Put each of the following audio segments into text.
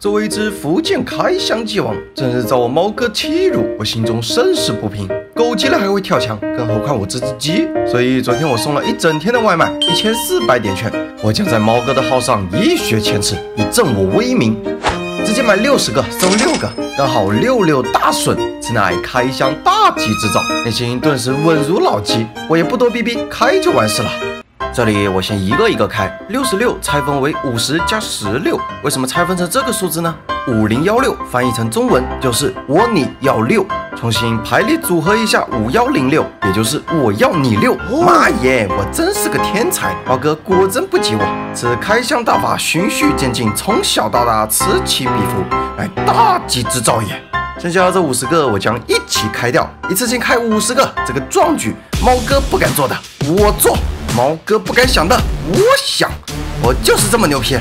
作为一只福建开箱鸡王，整日遭我猫哥欺辱，我心中甚是不平。狗急了还会跳墙，更何况我这只鸡？所以昨天我送了一整天的外卖，一千四百点券，我将在猫哥的号上一雪前耻，以正我威名。直接买六十个送六个，刚好六六大顺，此乃开箱大吉之兆，内心顿时稳如老鸡。我也不多逼逼，开就完事了。这里我先一个一个开，六十六拆分为五十加十六，为什么拆分成这个数字呢？五零幺六翻译成中文就是我你要六，重新排列组合一下五幺零六，也就是我要你六。妈耶，我真是个天才，猫哥果真不及我。此开箱大法循序渐进，从小到大此起彼伏，乃大吉之兆也。剩下这五十个我将一起开掉，一次性开五十个，这个壮举猫哥不敢做的，我做。猫哥不敢想的，我想，我就是这么牛皮。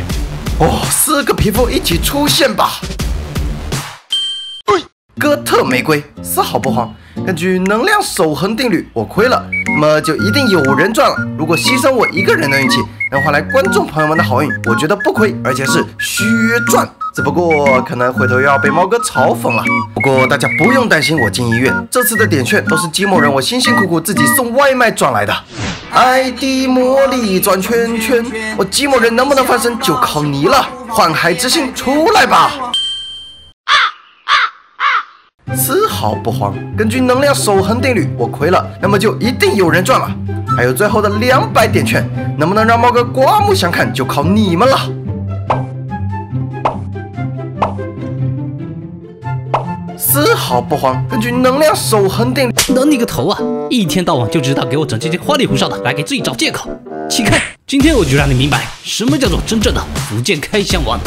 哦，四个皮肤一起出现吧。哥特玫瑰丝毫不慌，根据能量守恒定律，我亏了，那么就一定有人赚了。如果牺牲我一个人的运气，能换来观众朋友们的好运，我觉得不亏，而且是血赚。只不过可能回头又要被猫哥嘲讽了。不过大家不用担心，我进医院，这次的点券都是寂寞人我辛辛苦苦自己送外卖赚来的。爱的魔力转圈圈，我寂寞人能不能翻身就靠你了。幻海之心出来吧！啊啊啊丝毫不慌，根据能量守恒定律，我亏了，那么就一定有人赚了。还有最后的两百点券，能不能让猫哥刮目相看，就靠你们了。丝毫不慌，根据能量守恒定律，能你个头啊！一天到晚就知道给我整这些花里胡哨的，来给自己找借口。起开！今天我就让你明白什么叫做真正的福建开箱王。